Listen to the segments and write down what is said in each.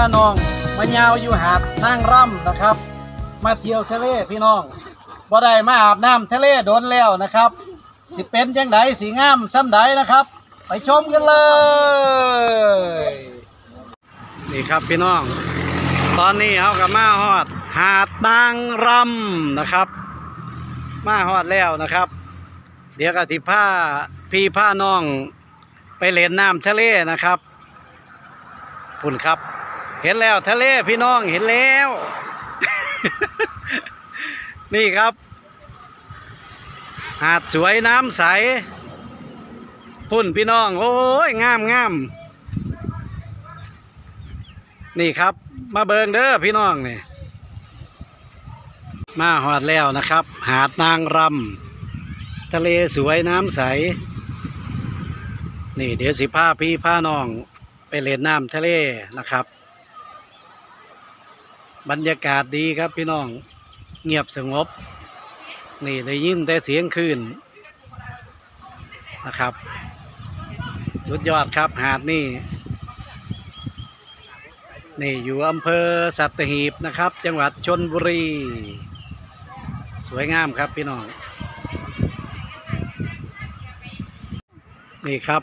พาพี่น้อง มายาวอยู่หาดนางร่ำนะครับ มาเที่ยวทะเลพี่น้องบ่ได้มาอาบน้ำทะเลโดนแล้วนะครับ สิเป็นจังไดสีงามซ้ำใดนะครับ ไปชมกันเลย นี่ครับพี่น้อง ตอนนี้เขากับมาฮอด หาดนางรำนะครับ มาฮอดแล้วนะครับ เดี๋ยวก็สิพาพี่พาน้องไปเล่นน้ำทะเลนะครับพุ่นครับ เห็นแล้วทะเลพี่น้องเห็นแล้ว นี่ครับ หาดสวยน้ำใส พุ่นพี่น้อง โอ้ยงามงามนี่ครับ มาเบิงเด้อพี่น้องนี่มาหอดแล้วนะครับ หาดนางรำทะเลสวยน้ำใส นี่เดี๋ยวสิพาพี่พาน้องไปเล่นน้ำทะเลนะครับ บรรยากาศดีครับพี่น้องเงียบสงบ นี่ได้ยินแต่เสียงคลื่นนะครับสุดยอดครับหาดนี่นี่อยู่อำเภอสัตหีบนะครับ จังหวัดชนบุรี สวยงามครับพี่น้อง นี่ครับ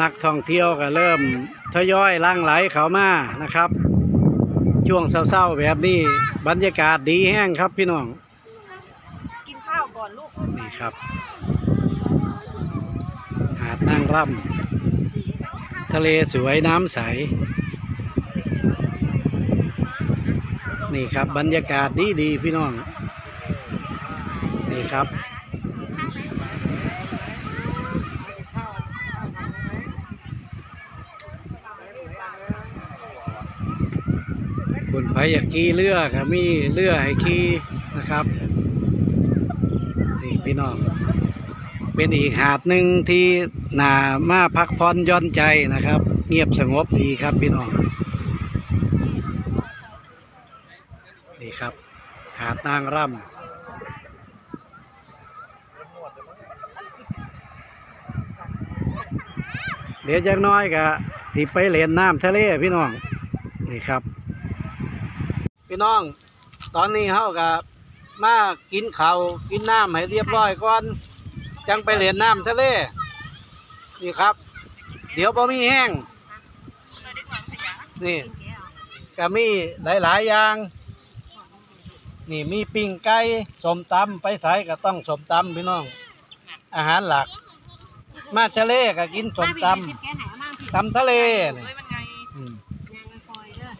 นักท่องเที่ยวก็เริ่มทยอยล่างไหลเขามานะครับ ช่วงเศร้าๆแบบนี้บรรยากาศดีแห้งครับพี่น้อง กินข้าวก่อนลูกนี่ครับ หาดนางร่ำทะเลสวยน้ำใส นี่ครับบรรยากาศดีดีๆพี่น้อง นี่ครับ คุณไผอยากขี่เรือก็มีเรือให้ขี่นะครับนี่พี่น้อง เป็นอีกหาดหนึ่งที่นามาพักผ่อนย่อนใจนะครับ เงียบสงบดีครับพี่น้องนี่ครับ หาดนางร่ำเดี๋ยวจักน้อยกะสิไปเล่นน้ำทะเลพี่น้อง นี่ครับ พี่น้อง ตอนนี้เฮากับมากินข้าวกินน้ำให้เรียบร้อยก่อน จังไปเล่นน้ำทะเล นี่ครับ เดี๋ยวพอมีแห้ง นี่ก็มีหลาย ๆ อย่าง นี่มีปิ้งไก่สมตำไปใส่ก็ต้องสมตำพี่น้อง อาหารหลัก มาทะเลก็กินสมตำตำทะเลนี่ เฮ้ยมันไง อืม ยางกอยเด้อ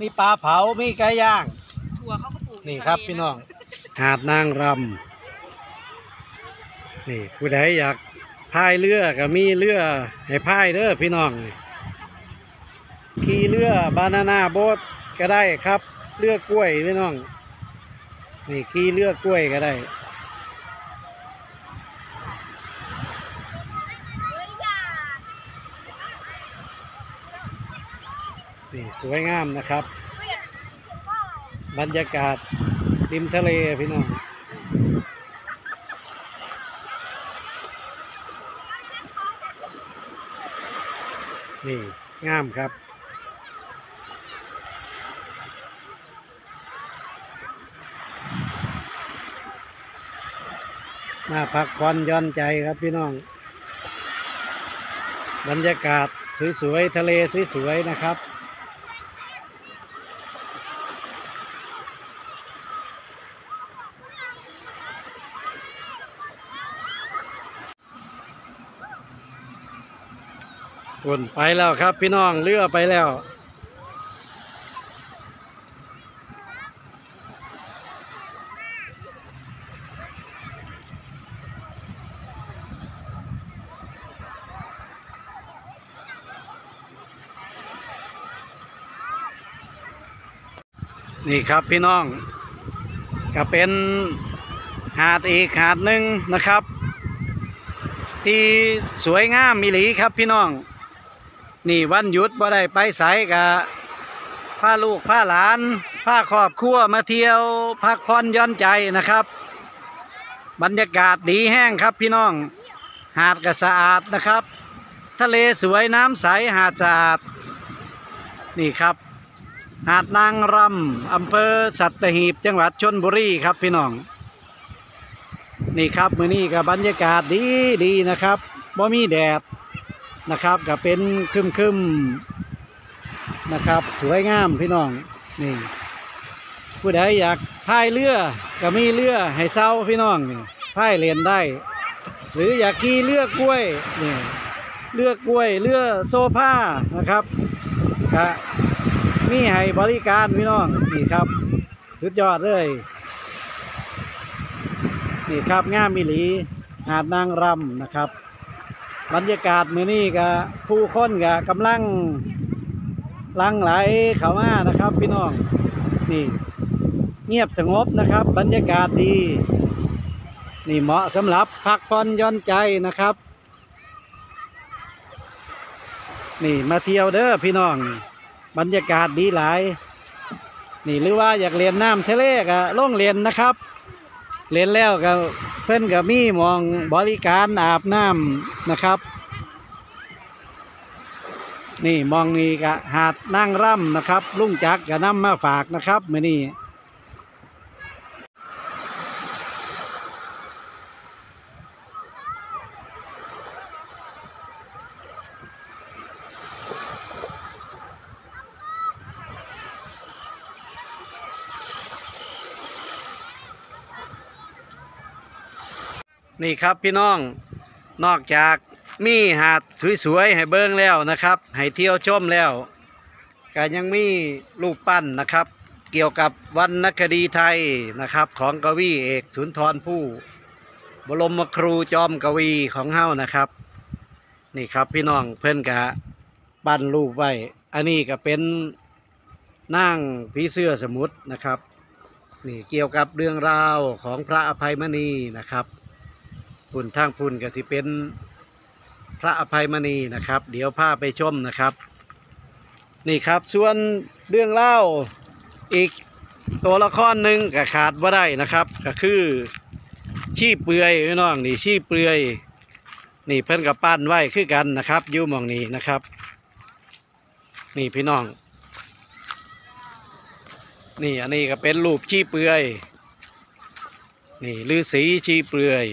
มีปลาเผา มีไก่ย่าง ถั่วเขาก็ปลูกนี่ครับพี่น้อง หาดนางรำนี่ผู้ใดอยากพายเรือก็มีเรือให้พายเด้อพี่น้องนี่ขี่เรือบานาน่าโบ๊ทก็ได้ครับ เรือกล้วยพี่น้อง นี่ขี่เรือกล้วยก็ได้ สวยงามนะครับ บรรยากาศริมทะเลพี่น้องนี่งามครับ มาพักผ่อนย่อนใจครับพี่น้อง บรรยากาศสวยๆ ทะเลสวยๆ นะครับ คนไปแล้วครับพี่น้องเรือไปแล้ว นี่ครับพี่น้อง ก็เป็นหาดอีกหาดหนึ่งนะครับ ที่สวยงามมีหลีครับพี่น้อง นี่วันหยุดบ่ได้ไปไสกะพาลูกพาหลานพาครอบครัวมาเที่ยวพักผ่อนย่อนใจนะครับ บรรยากาศดีแห้งครับพี่น้อง หาดก็สะอาดนะครับ ทะเลสวยน้ำใสหาดสะอาด นี่ครับ หาดนางรำอำเภอสัตหีบจังหวัดชนบุรีครับพี่น้อง นี่ครับมือนี้ก็บรรยากาศดีดีนะครับบ่มีแดด นะครับก็เป็นคึมคึมๆนะครับ สวยงามพี่น้องนี่ผู้ใดอยากพายเรือก็มีเรือให้เซาพี่น้องนี่พายเรียนได้ หรืออยากขี่เรือกล้วยนี่เรือกล้วยเรือโซฟานะครับก็มีให้บริการพี่น้องนี่ครับสุดยอดเลยนี่ครับงามมิลีหาดนางรำนะครับ บรรยากาศมือนี้ก็ผู้คนก็กำลังลังไหลเข้ามานะครับ พี่น้องนี่ เงียบสงบนะครับ บรรยากาศดี นี่เหมาะสำหรับพักผ่อนย่อนใจนะครับ นี่มาเที่ยวเด้อพี่น้อง บรรยากาศดีหลาย นี่หรือว่าอยากเรียนน้ำทะเลก็ล่องเรียนนะครับ เล่นแล้วก็เพื่อนกับมี่มองบริการอาบน้ำนะครับ นี่มองนี่กะหาดนั่งร่ำนะครับ ลุงจักกะน้ำมาฝากนะครับมือนี่ นี่ครับพี่น้องนอกจากมีหาดสวยๆให้เบิ้งแล้วนะครับ ให้เที่ยวชมแล้วก็ยังมีรูปปั้นนะครับ เกี่ยวกับวรรณคดีไทยนะครับ ของกวีเอกสุนทรภู่บรมครูจอมกวีของเฮานะครับ นี่ครับพี่น้องเพื่อนกะปั้นรูปไว้ อันนี้ก็เป็นนั่งผีเสื้อสมุทรนะครับ นี่เกี่ยวกับเรื่องราวของพระอภัยมณีนะครับ พุ่นทางพุ่นก็สิเป็นพระอภัยมณีนะครับ เดี๋ยวพาไปชมนะครับ นี่ครับส่วนเรื่องเล่าอีกตัวละครหนึ่งก็ขาดว่าได้นะครับ ก็คือชีเปลือยพี่น้องนี่ชีเปลือย นี่เพิ่นกับปั้นไว้คือกันนะครับยู่มองนี้นะครับ นี่พี่น้อง นี่อันนี้ก็เป็นรูปชีเปลือย นี่ฤาษีชีเปลือย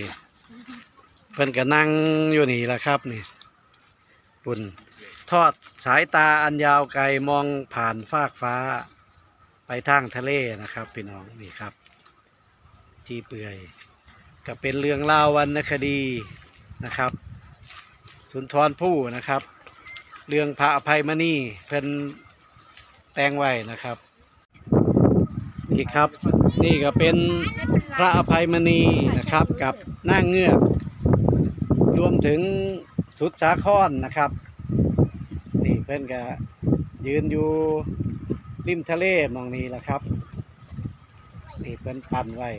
เพิ่นก็นั่งอยู่นี่แหละครับนี่ปุ่นทอดสายตาอันยาวไกลมองผ่านฟากฟ้า ไปทางทะเลนะครับ พี่น้องนี่ครับ ที่เปื่อยก็เป็นเรื่องเล่าววรรณคดีนะครับ สุนทรภู่นะครับ เรื่องพระอภัยมณีเพิ่นแต่งไว้นะครับ นี่ครับ นี่ก็เป็นพระอภัยมณีนะครับกับนางเงือก ถึงสุดสาครนะครับ นี่เพื่อนก็ยืนอยู่ริมทะเลมองนี้แหละครับ นี่เพื่อนปั่นไว้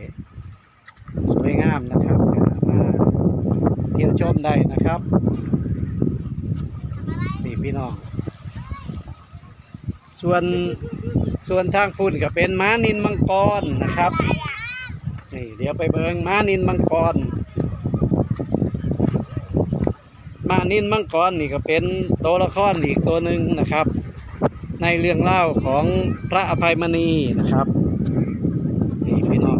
สวยงามนะครับมาเที่ยวชมได้นะครับ นี่พี่น้อง ส่วนส่วนทางพุ่นก็เป็นม้านินมังกรนะครับ นี่เดี๋ยวไปเบิงม้านินมังกร มานินมังกรนี่ก็เป็นตัวละครอีกตัวหนึ่งนะครับ ในเรื่องเล่าของพระอภัยมณีนะครับนี่พี่น้อง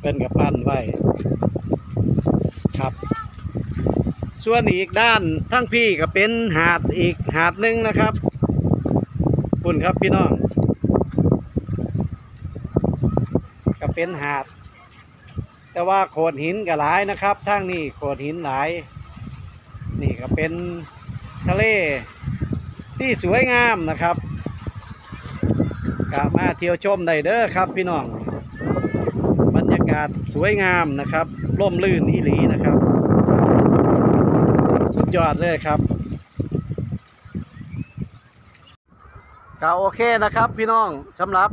เป็นกับปั้นไว้ครับ ส่วนอีกด้านทั้งพี่ก็เป็นหาดอีกหาดหนึ่งนะครับคุณครับพี่น้องก็เป็นหาดแต่ว่าโขดหินก็หลายนะครับทางนี้โขดหินหลาย ก็เป็นทะเลที่สวยงามนะครับกลับมาเที่ยวชมได้เด้อครับ พี่น้อง บรรยากาศสวยงามนะครับร่มรื่นอีหลีนะครับ สุดยอดเลยครับก็โอเคนะครับพี่น้องสำหรับ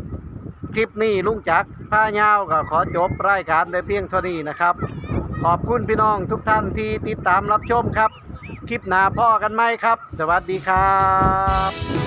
คลิปนี้ลุงจักผ้ายาวก็ขอจบรายการในเพียงเท่านี้นะครับ ขอบคุณพี่น้องทุกท่านที่ติดตามรับชมครับ คลิปหน้าพ่อกันไหมครับ สวัสดีครับ